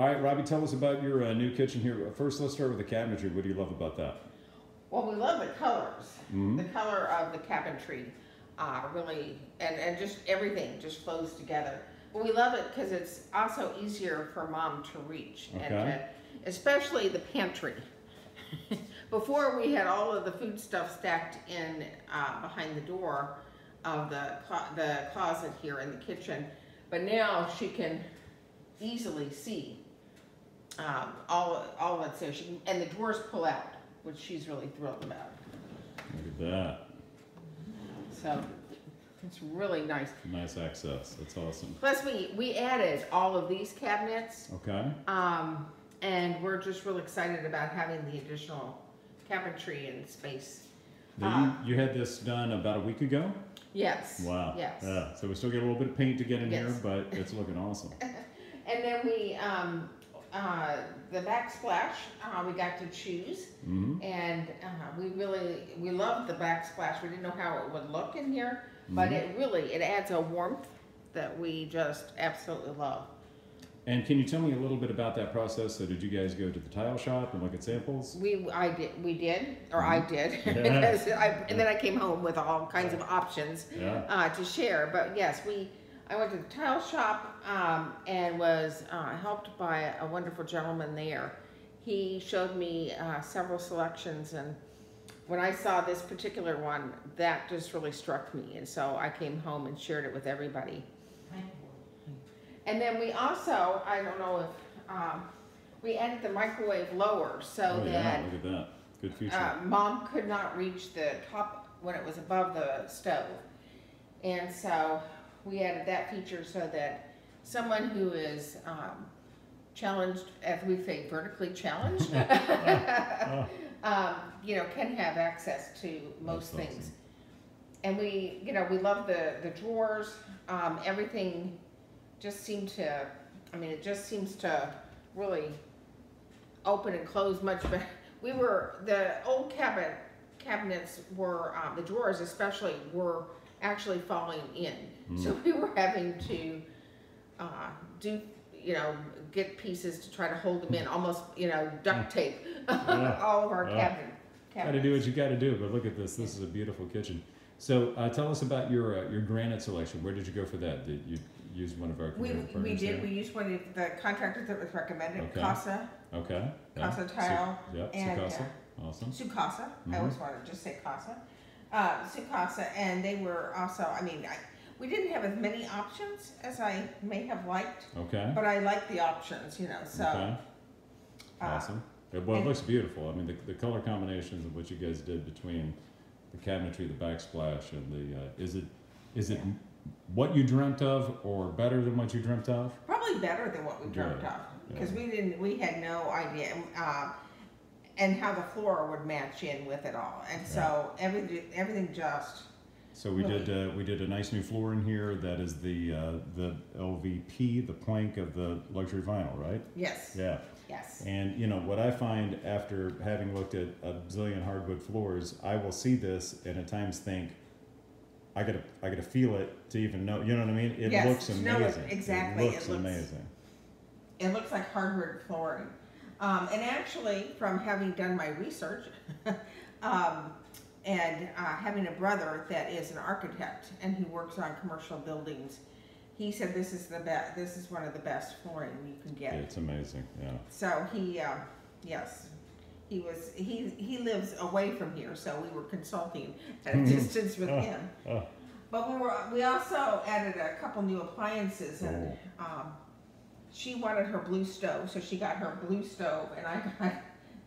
All right, Robbie, tell us about your uh, new kitchen here. First, let's start with the cabinetry. What do you love about that? Well, we love the colors. Mhm. The color of the cabinetry, uh, really, and, and just everything just flows together. But we love it because it's also easier for mom to reach, and Okay. to, especially the pantry. Before we had all of the food stuff stacked in uh, behind the door of the clo- the closet here in the kitchen, but now she can easily see um, all all that's there. She can, and the drawers pull out, which she's really thrilled about. Look at that. So it's really nice. Nice access. That's awesome. Plus, we we added all of these cabinets, Okay. um, and we're just really excited about having the additional cabinetry and space. Now, you, you had this done about a week ago? Yes. Wow. Yes. Yeah. So we still get a little bit of paint to get in here, but it's looking awesome. And then we um, uh, the backsplash uh, we got to choose, hmm and uh, we really we loved the backsplash. We didn't know how it would look in here, but Mhm. it really it adds a warmth that we just absolutely love. And can you tell me a little bit about that process? So did you guys go to the tile shop and look at samples? We, I did, we did, or I did, Yeah. because I, and then I came home with all kinds of options, Yeah. uh, to share, but yes, we, I went to the tile shop, um, and was, uh, helped by a wonderful gentleman there. He showed me, uh, several selections, and when I saw this particular one, that just really struck me, and so I came home and shared it with everybody. And then we also, I don't know if, um, we added the microwave lower, so oh, that yeah. That. Good feature. uh, mom could not reach the top when it was above the stove. And so we added that feature so that someone who is um, challenged, as we say, vertically challenged, Oh, um, you know, can have access to most That's things. awesome. And we, you know, we love the, the drawers, um, everything just seemed to, I mean, it just seems to really open and close much better. We were, the old cabinet, cabinets were, um, the drawers especially, were actually falling in. So we were having to, uh, do, you know, get pieces to try to hold them in, almost, you know, duct tape, Yeah. all of our Yeah. cabinet. Got to do what you got to do. But look at this. This is a beautiful kitchen. So uh, tell us about your uh, your granite selection. Where did you go for that? Did you use one of our We, we did, we used one of the contractors that was recommended, Okay. Casa, Okay. Yeah. Casa Tile, Yep. and, Sukasa. Awesome. Sukasa, I Mhm. always wanted to just say Casa. Uh, Sukasa, and they were also, I mean, I, we didn't have as many options as I may have liked, Okay. but I like the options, you know, so. okay. uh, Awesome. Yeah, Well, it looks beautiful. I mean, the, the color combinations of what you guys did between the cabinetry, the backsplash, and the uh, is it is it Yeah. what you dreamt of or better than what you dreamt of? Probably better than what we dreamt Good, of, because yeah. we didn't, we had no idea, uh, and how the floor would match in with it all, and so everything, everything just, So we did uh, we did a nice new floor in here. That is the uh, the LVP, the plank of the luxury vinyl, right? yes, Yeah. yes. And you know what I find after having looked at a zillion hardwood floors, I will see this and at times think, I gotta I gotta feel it to even know. You know what I mean? It Yes, looks amazing. know it- exactly, It it looks looks- amazing. It looks like hardwood flooring. Um, and actually, from having done my research, um, and uh, having a brother that is an architect and he works on commercial buildings, he said this is the best. This is one of the best flooring you can get. It's amazing. Yeah. So he, uh, yes, he was. He he lives away from here, so we were consulting at a distance with Oh, him. oh. But we were. We also added a couple new appliances, and um, she wanted her blue stove, so she got her blue stove, and I got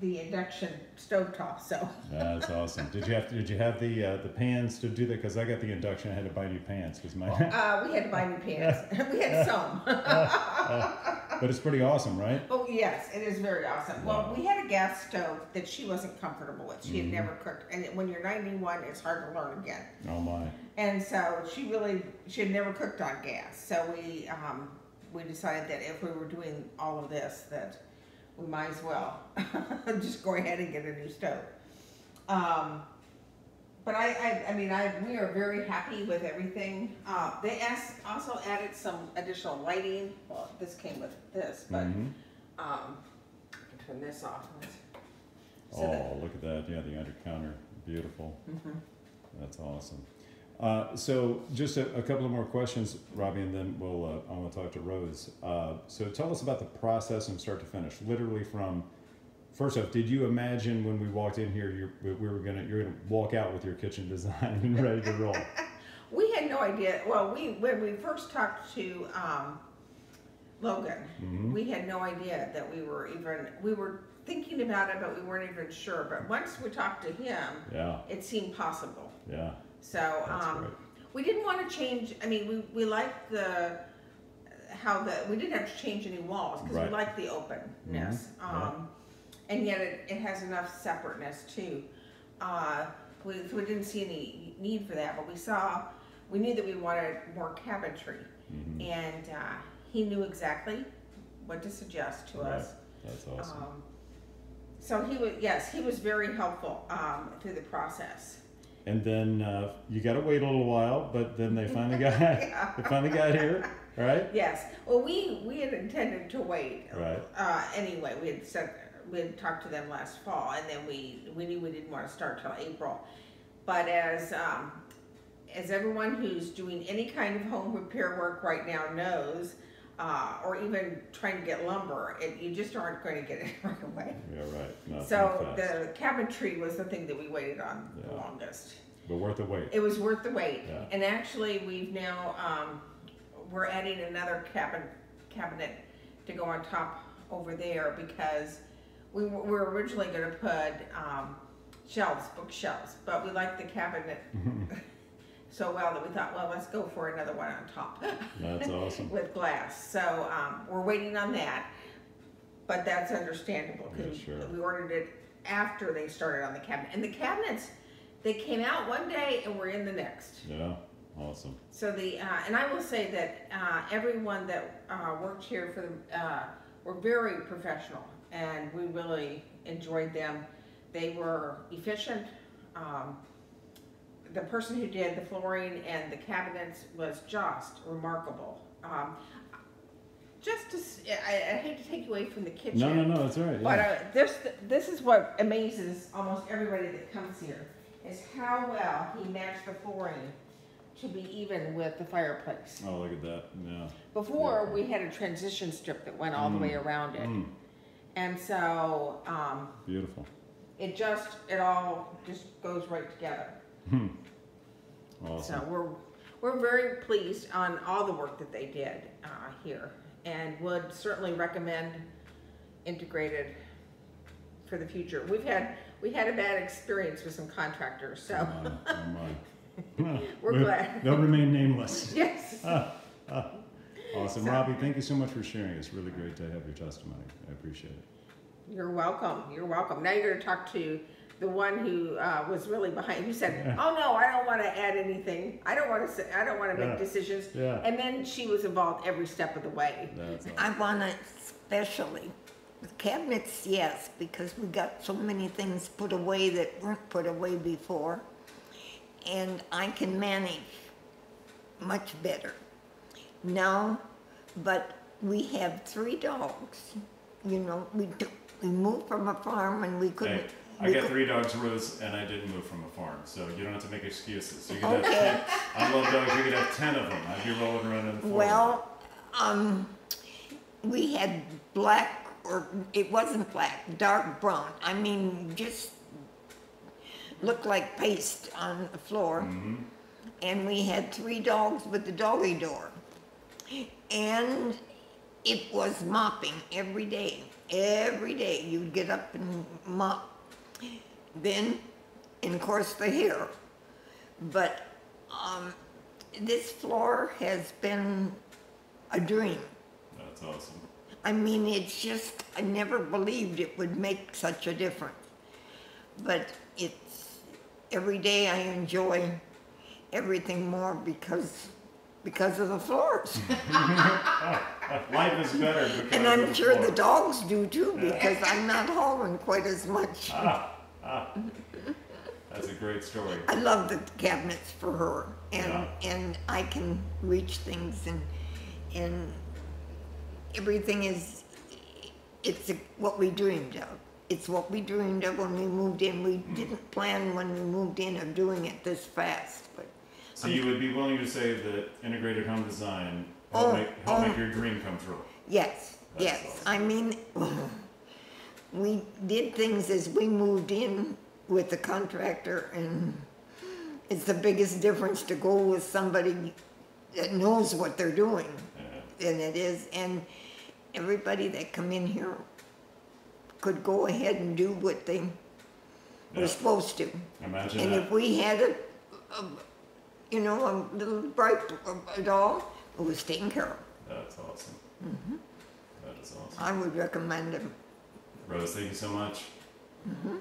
the induction stovetop. So That's awesome. Did you have to, did you have the uh, the pans to do that? Because I got the induction. I had to buy new pans because my. uh, we had to buy new pans. we had some. but it's pretty awesome, right? Oh yes, it is very awesome. Wow. Well, we had a gas stove that she wasn't comfortable with. She Mhm. had never cooked, and when you're 91, it's hard to learn again. Oh my. And so she really, she had never cooked on gas. So we, um, we decided that if we were doing all of this, that we might as well just go ahead and get a new stove. Um, but I, I, I mean, I, we are very happy with everything. Uh, they asked, also added some additional lighting. Well, this came with this, but Mhm. Um, I can turn this off. So Oh, that- look at that, yeah, the under counter, beautiful, Mhm. that's awesome. Uh, so just a, a couple of more questions, Robbie, and then we'll, uh, I wanna talk to Rose. Uh, so tell us about the process from start to finish, literally from, first off, did you imagine when we walked in here, you're, we we were gonna, you're gonna walk out with your kitchen design and ready to roll? We had no idea, well, we, when we first talked to, um, Logan, Mhm. we had no idea that we were even, we were thinking about it, but we weren't even sure. But once we talked to him, Yeah, it seemed possible. yeah, So, um, we didn't want to change, I mean, we, we liked the, how the, we didn't have to change any walls, because we Right. liked the openness. Mhm, yeah. Um, and yet it, it has enough separateness too. Uh, we, we didn't see any need for that, but we saw, we knew that we wanted more cabinetry. Mhm. And, uh, he knew exactly what to suggest to Right. us. That's awesome. Um, so he was, yes, he was very helpful, um, through the process. And then, uh, you gotta wait a little while, but then they finally got, Yeah. they finally got here, right? Yes, well, we, we had intended to wait. Right. Uh, anyway, we had said, we had talked to them last fall, and then we, we knew we didn't wanna start till April. But as, um, as everyone who's doing any kind of home repair work right now knows, uh, or even trying to get lumber, it, you just aren't gonna get it right away. Yeah, right. No, it's So fast, the cabinetry was the thing that we waited on the longest. But worth the wait. It was worth the wait. Yeah. And actually, we've now, um, we're adding another cabin, cabinet to go on top over there because we were, we were originally gonna put, um, shelves, bookshelves, but we liked the cabinet so well that we thought, well, let's go for another one on top. That's awesome. With glass, so, um, we're waiting on that, but that's understandable, Yeah, cause sure. we ordered it after they started on the cabinet, and the cabinets, they came out one day and were in the next. Yeah, awesome. So the, uh, and I will say that, uh, everyone that, uh, worked here for the, uh, were very professional, and we really enjoyed them. They were efficient, um, the person who did the flooring and the cabinets was just remarkable. Um, just to, I hate to take you away from the kitchen. No, no, no, that's all right. But uh, this, this is what amazes almost everybody that comes here, is how well he matched the flooring to be even with the fireplace. Oh, look at that. Yeah. Before, Yeah. we had a transition strip that went all the way Mm. around it. Mm, And so, um, beautiful. it just, it all just goes right together. Hmm. So we're, we're very pleased on all the work that they did, uh, here. And would certainly recommend integrated for the future. We've had, we had a bad experience with some contractors, so, Oh, my, oh, my. We're They'll- glad. They'll remain nameless. yes. Awesome. So- Robbie, thank you so much for sharing. It's really great to have your testimony. I appreciate it. You're welcome, you're welcome. Now you're gonna talk to the one who, uh, was really behind, who said, oh no, I don't wanna add anything. I don't wanna say, I don't wanna Yeah. make decisions. Yeah. And then she was involved every step of the way. Awesome. I want to especially, with cabinets, yes, because we got so many things put away that weren't put away before. And I can manage much better now, but we have three dogs. You know, we, took- we moved from a farm and we couldn't. Hey, I got three dogs, Rose, and I didn't move from a farm, so you don't have to make excuses. You could have Okay. ten. I love dogs. You could have ten of them. I'd be rolling around in the floor. Well, um, we had black, or it wasn't black, dark brown. I mean, just looked like paste on the floor. Mhm. And we had three dogs with the doggy door. And it was mopping every day. Every day you'd get up and mop. Then, and of course, the hair. But um, this floor has been a dream. That's awesome. I mean, it's just, I never believed it would make such a difference. But it's, every day I enjoy everything more because, because of the floors. Life is better because And I'm the sure the dogs do too, because I'm not hauling quite as much. Ah, ah. That's a great story. I love the cabinets for her, and Yeah. and I can reach things, and and everything is it's what we dreamed of. It's what we dreamed of when we moved in. We didn't plan when we moved in of doing it this fast, but So you would be willing to say that integrated home design help Oh, make, help oh. make your dream come true? yes, That's yes. awesome. I mean, we did things as we moved in with the contractor and it's the biggest difference to go with somebody that knows what they're doing. Yeah. And it is, and everybody that come in here could go ahead and do what they Yeah. were supposed to. Imagine And that. if we had a, a, you know, a little bright at all, it was taken care of. That's awesome. Mm-hmm. That is awesome. I would recommend them. Rose, thank you so much. Mm-hmm.